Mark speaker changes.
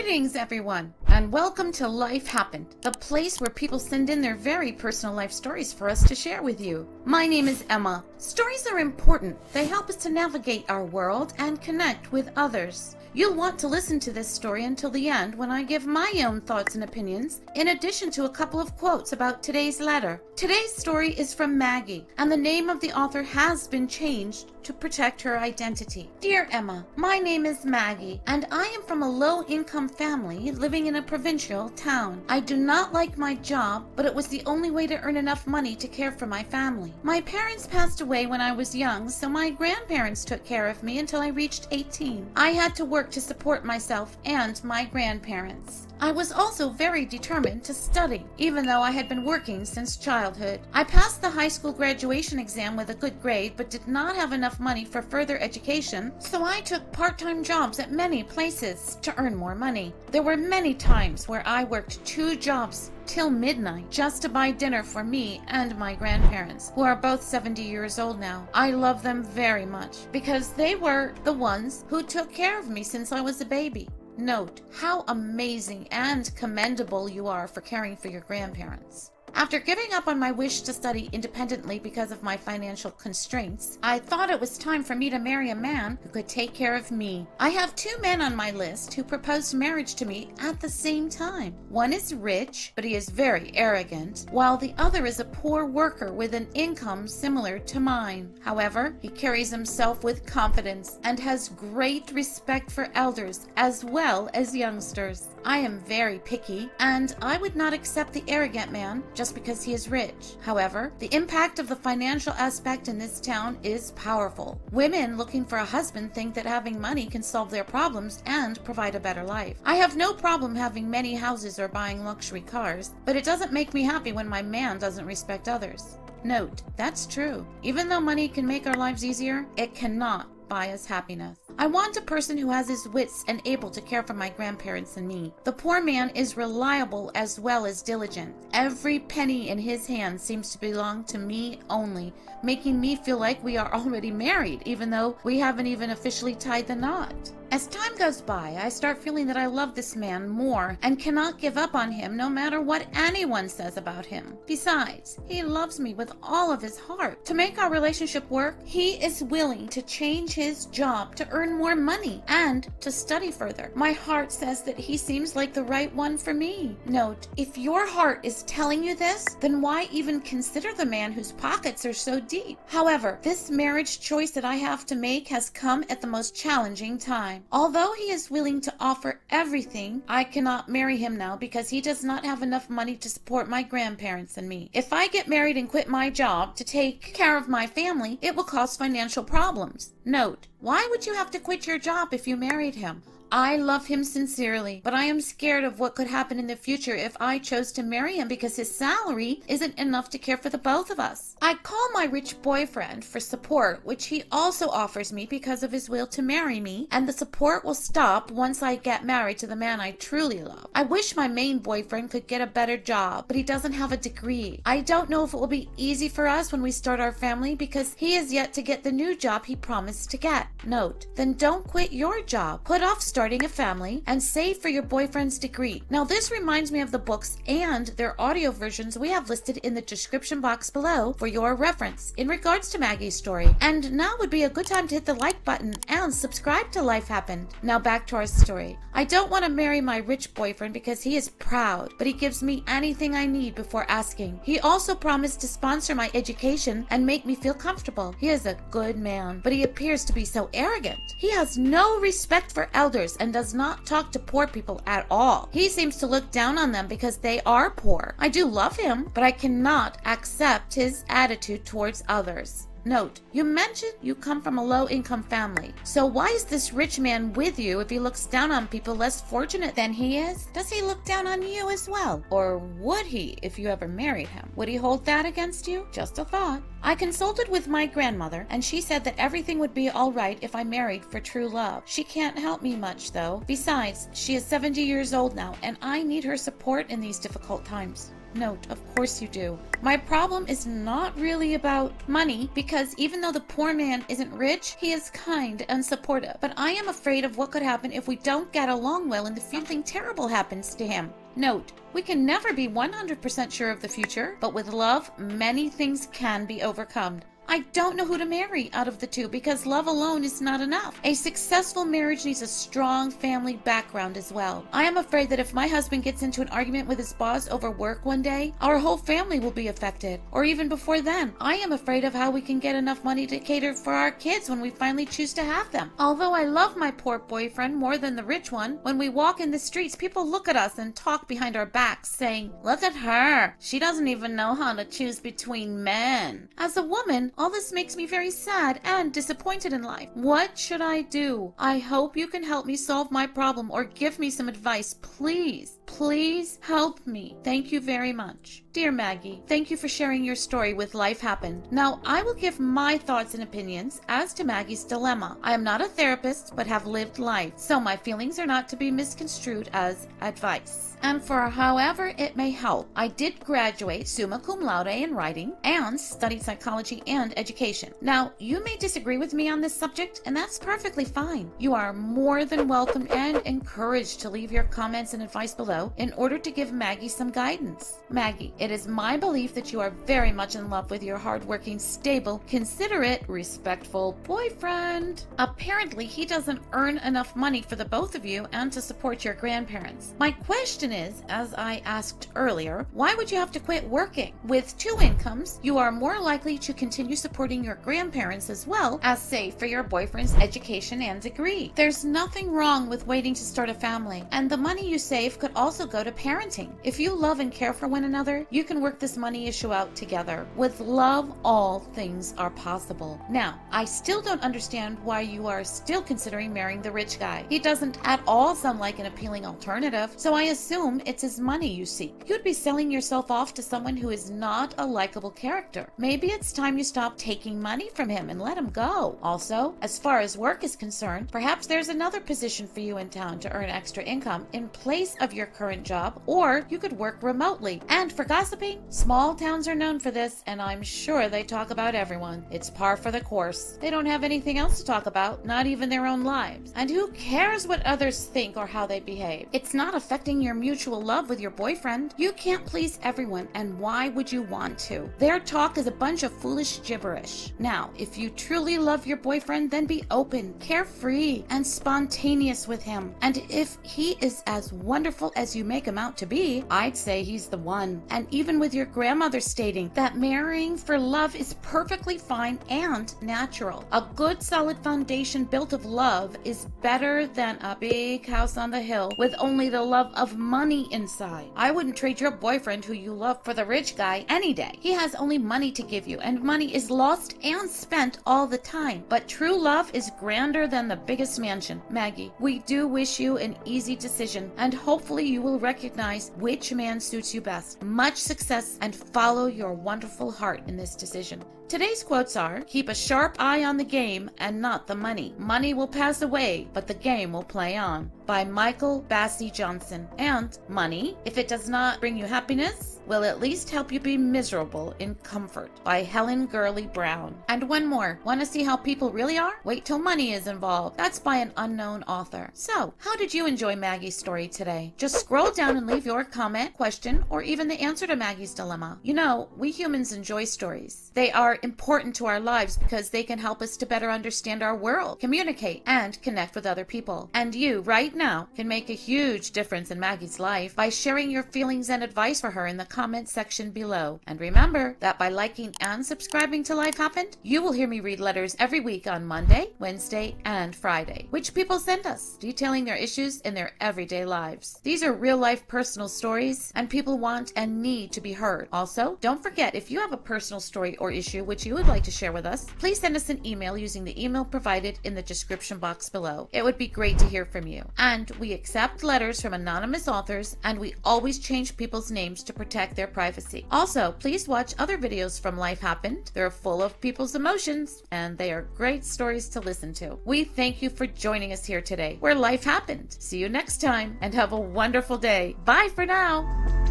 Speaker 1: Greetings, everyone, and welcome to Life Happened, the place where people send in their very personal life stories for us to share with you. My name is Emma. Stories are important, they help us to navigate our world and connect with others. You'll want to listen to this story until the end when I give my own thoughts and opinions, in addition to a couple of quotes about today's letter. Today's story is from Maggie, and the name of the author has been changed to protect her identity. Dear Emma, my name is Maggie, and I am from a low income family living in a provincial town. I do not like my job, but it was the only way to earn enough money to care for my family. My parents passed away when I was young, so my grandparents took care of me until I reached 18. I had to work to support myself and my grandparents. I was also very determined to study, even though I had been working since childhood. I passed the high school graduation exam with a good grade, but did not have enough money for further education, so I took part time jobs at many places to earn more money. There were many times where I worked two jobs till midnight just to buy dinner for me and my grandparents, who are both 70 years old now. I love them very much because they were the ones who took care of me since I was a baby. Note how amazing and commendable you are for caring for your grandparents. After giving up on my wish to study independently because of my financial constraints, I thought it was time for me to marry a man who could take care of me. I have two men on my list who proposed marriage to me at the same time. One is rich, but he is very arrogant, while the other is a poor worker with an income similar to mine. However, he carries himself with confidence and has great respect for elders as well as youngsters. I am very picky, and I would not accept the arrogant man just because he is rich. However, the impact of the financial aspect in this town is powerful. Women looking for a husband think that having money can solve their problems and provide a better life. I have no problem having many houses or buying luxury cars, but it doesn't make me happy when my man doesn't respect others. Note, that's true. Even though money can make our lives easier, it cannot buy us happiness. I want a person who has his wits and able to care for my grandparents and me. The poor man is reliable as well as diligent. Every penny in his hand seems to belong to me only, making me feel like we are already married, even though we haven't even officially tied the knot. As time goes by, I start feeling that I love this man more and cannot give up on him no matter what anyone says about him. Besides, he loves me with all of his heart. To make our relationship work, he is willing to change his job to earn more money and to study further. My heart says that he seems like the right one for me. Note, if your heart is telling you this, then why even consider the man whose pockets are so deep? However, this marriage choice that I have to make has come at the most challenging time time. Although he is willing to offer everything, I cannot marry him now because he does not have enough money to support my grandparents and me. If I get married and quit my job to take care of my family, it will cause financial problems. Note, why would you have to quit your job if you married him? I love him sincerely, but I am scared of what could happen in the future if I chose to marry him because his salary isn't enough to care for the both of us. I call my rich boyfriend for support, which he also offers me because of his will to marry me, and the support will stop once I get married to the man I truly love. I wish my main boyfriend could get a better job, but he doesn't have a degree. I don't know if it will be easy for us when we start our family because he is yet to get the new job he promised to get. Note, then don't quit your job. Put off starting a family, and save for your boyfriend's degree. Now, this reminds me of the books and their audio versions we have listed in the description box below for your reference in regards to Maggie's story. And now would be a good time to hit the like button and subscribe to Life Happened. Now, back to our story. I don't want to marry my rich boyfriend because he is proud, but he gives me anything I need before asking. He also promised to sponsor my education and make me feel comfortable. He is a good man, but he appears to be so arrogant. He has no respect for elders and does not talk to poor people at all. He seems to look down on them because they are poor. I do love him, but I cannot accept his attitude towards others. Note, you mentioned you come from a low income family. So why is this rich man with you if he looks down on people less fortunate than he is? Does he look down on you as well? Or would he if you ever married him? Would he hold that against you? Just a thought. I consulted with my grandmother, and she said that everything would be all right if I married for true love. She can't help me much, though. Besides, she is 70 years old now, and I need her support in these difficult times. Note, of course you do. My problem is not really about money because even though the poor man isn't rich, he is kind and supportive. But I am afraid of what could happen if we don't get along well and something terrible happens to him. Note, we can never be 100% sure of the future, but with love, many things can be overcome. I don't know who to marry out of the two because love alone is not enough. A successful marriage needs a strong family background as well. I am afraid that if my husband gets into an argument with his boss over work one day, our whole family will be affected. Or even before then, I am afraid of how we can get enough money to cater for our kids when we finally choose to have them. Although I love my poor boyfriend more than the rich one, when we walk in the streets, people look at us and talk behind our backs, saying, Look at her. She doesn't even know how to choose between men. As a woman, all this makes me very sad and disappointed in life. What should I do? I hope you can help me solve my problem or give me some advice, please. Please help me. Thank you very much. Dear Maggie, thank you for sharing your story with Life Happened. Now, I will give my thoughts and opinions as to Maggie's dilemma. I am not a therapist, but have lived life, so my feelings are not to be misconstrued as advice and for however it may help. I did graduate summa cum laude in writing and studied psychology and education. Now, you may disagree with me on this subject, and that's perfectly fine. You are more than welcome and encouraged to leave your comments and advice below in order to give Maggie some guidance. Maggie, it is my belief that you are very much in love with your hardworking, stable, considerate, respectful boyfriend. Apparently, he doesn't earn enough money for the both of you and to support your grandparents. My question is, as I asked earlier, why would you have to quit working? With two incomes, you are more likely to continue supporting your grandparents as well as save for your boyfriend's education and degree. There's nothing wrong with waiting to start a family, and the money you save could also go to parenting. If you love and care for one another, you can work this money issue out together. With love, all things are possible. Now, I still don't understand why you are still considering marrying the rich guy. He doesn't at all sound like an appealing alternative, so I assume it's his money you seek. You'd be selling yourself off to someone who is not a likable character. Maybe it's time you stop taking money from him and let him go. Also, as far as work is concerned, perhaps there's another position for you in town to earn extra income in place of your current job, or you could work remotely. And for gossiping, small towns are known for this, and I'm sure they talk about everyone. It's par for the course. They don't have anything else to talk about, not even their own lives. And who cares what others think or how they behave? It's not affecting your mutual love with your boyfriend. You can't please everyone, and why would you want to? Their talk is a bunch of foolish gibberish. Now, if you truly love your boyfriend, then be open, carefree, and spontaneous with him. And if he is as wonderful as you make him out to be, I'd say he's the one. And even with your grandmother stating that marrying for love is perfectly fine and natural. A good solid foundation built of love is better than a big house on the hill with only the love of money inside. I wouldn't trade your boyfriend who you love for the rich guy any day. He has only money to give you, and money is lost and spent all the time. But true love is grander than the biggest mansion. Maggie, we do wish you an easy decision, and hopefully you will recognize which man suits you best. Much success and follow your wonderful heart in this decision. Today's quotes are Keep a sharp eye on the game and not the money. Money will pass away, but the game will play on. By Michael Bassey Johnson. And Money, if it does not bring you happiness, will at least help you be miserable in comfort. By Helen Gurley Brown. And one more. Want to see how people really are? Wait till money is involved. That's by an unknown author. So, how did you enjoy Maggie's story today? Just scroll down and leave your comment, question, or even the answer to Maggie's dilemma. You know, we humans enjoy stories. They are important to our lives because they can help us to better understand our world, communicate, and connect with other people. And you, right now, can make a huge difference in Maggie's life by sharing your feelings and advice for her in the comment section below. And remember that by liking and subscribing to Life Happened, you will hear me read letters every week on Monday, Wednesday, and Friday, which people send us, detailing their issues in their everyday lives. These are real life personal stories, and people want and need to be heard. Also, don't forget if you have a personal story or issue which you would like to share with us, please send us an email using the email provided in the description box below. It would be great to hear from you. And we accept letters from anonymous authors, and we always change people's names to protect their privacy. Also, please watch other videos from Life Happened. They're full of people's emotions, and they are great stories to listen to. We thank you for joining us here today, where life happened. See you next time, and have a wonderful day. Bye for now.